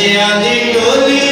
नशे आदि टोली।